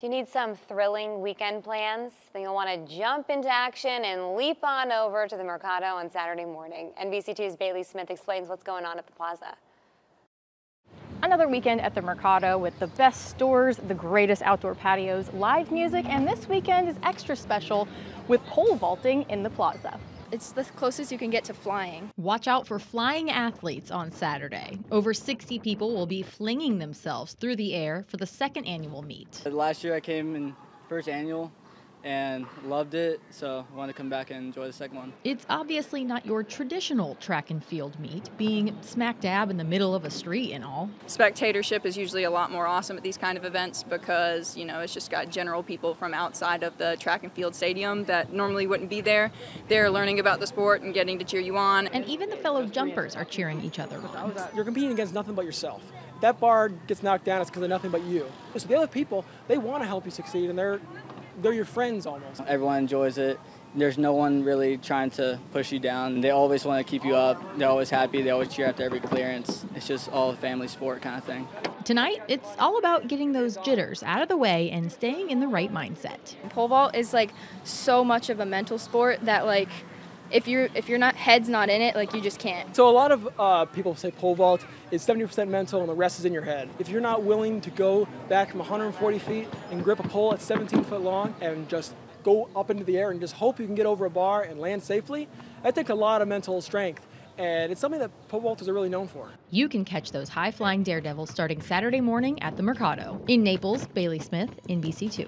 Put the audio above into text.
Do you need some thrilling weekend plans? Then you'll want to jump into action and leap on over to the Mercado on Saturday morning. NBC2's Bailey Smith explains what's going on at the plaza. Another weekend at the Mercado with the best stores, the greatest outdoor patios, live music, and this weekend is extra special with pole vaulting in the plaza. It's the closest you can get to flying. Watch out for flying athletes on Saturday. Over 60 people will be flinging themselves through the air for the second annual meet. Last year I came in first annual and loved it, so I wanted to come back and enjoy the second one. It's obviously not your traditional track and field meet, being smack dab in the middle of a street and all. Spectatorship is usually a lot more awesome at these kind of events because, you know, it's just got general people from outside of the track and field stadium that normally wouldn't be there. They're learning about the sport and getting to cheer you on. And even the fellow jumpers are cheering each other on. You're competing against nothing but yourself. That bar gets knocked down, it's because of nothing but you. So the other people, they want to help you succeed, and they're they're your friends almost. Everyone enjoys it. There's no one really trying to push you down. They always want to keep you up. They're always happy. They always cheer after every clearance. It's just all a family sport kind of thing. Tonight, it's all about getting those jitters out of the way and staying in the right mindset. Pole vault is like so much of a mental sport that like if you're if you're not head's not in it, like you just can't. So a lot of uh, people say pole vault is 70% mental and the rest is in your head. If you're not willing to go back from 140 feet and grip a pole at 17 foot long and just go up into the air and just hope you can get over a bar and land safely, that takes a lot of mental strength. And it's something that pole vaulters are really known for. You can catch those high flying daredevils starting Saturday morning at the Mercado. In Naples, Bailey Smith, NBC2.